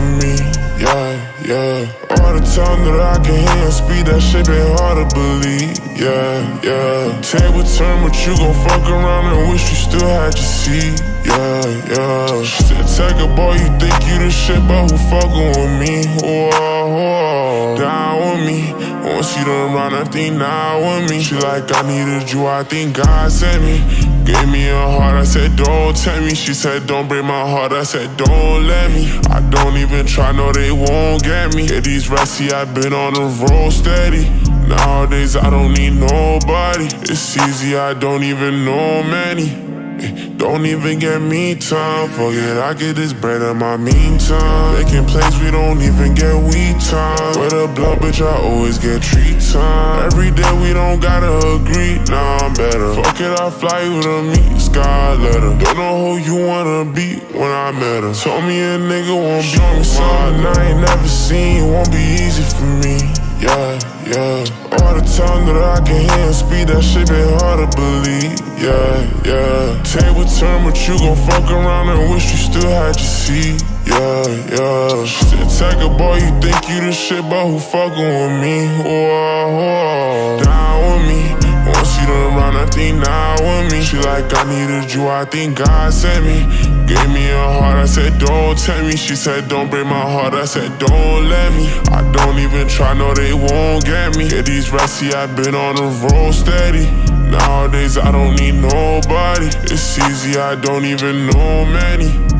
for me. Yeah, yeah. All the time that I can hear and speak, that shit been hard to believe. Yeah, yeah. Table turn, but you gon' fuck around and wish you still had your seat. Yeah, yeah. Shit, take a boy, you think you the shit, but who fucking with me? Whoa, whoa. Down with me. Once you done run, I think now with me. She like, I needed you, I think God sent me. Gave me a heart, I said, don't tell me. She said, don't break my heart, I said, don't let me. I don't even try, no, they won't get me. Yeah, these rusty, I've been on the road steady. Nowadays, I don't need nobody. It's easy, I don't even know many. Don't even get me time. Forget I get this bread in my meantime. Making plays, we don't even get we time. With a blunt, bitch, I always get treat time. Every day we don't gotta agree. Nah, I'm better. Fuck it, I fly you to meet Sky letter. Don't know who you wanna be when I met her. Told me a nigga won't be me something I ain't never seen. It Won't be easy for me. Yeah, yeah. All the time that I can hear and speak, that shit been hard to believe. Yeah, yeah. Table turn, but you gon' fuck around and wish you still had your seat. Yeah, yeah. Shit, take a boy, you think you the shit, but who fucking with me? Whoa, whoa. Down with me. Once you done run, I think now with me. She like, I needed you, I think God sent me. Gave me a heart, I said, don't tell me. She said, don't break my heart, I said, don't let me. I don't even try, no, they won't get me. Yeah, these rusty, I've been on the road steady. Nowadays, I don't need nobody. It's easy, I don't even know many.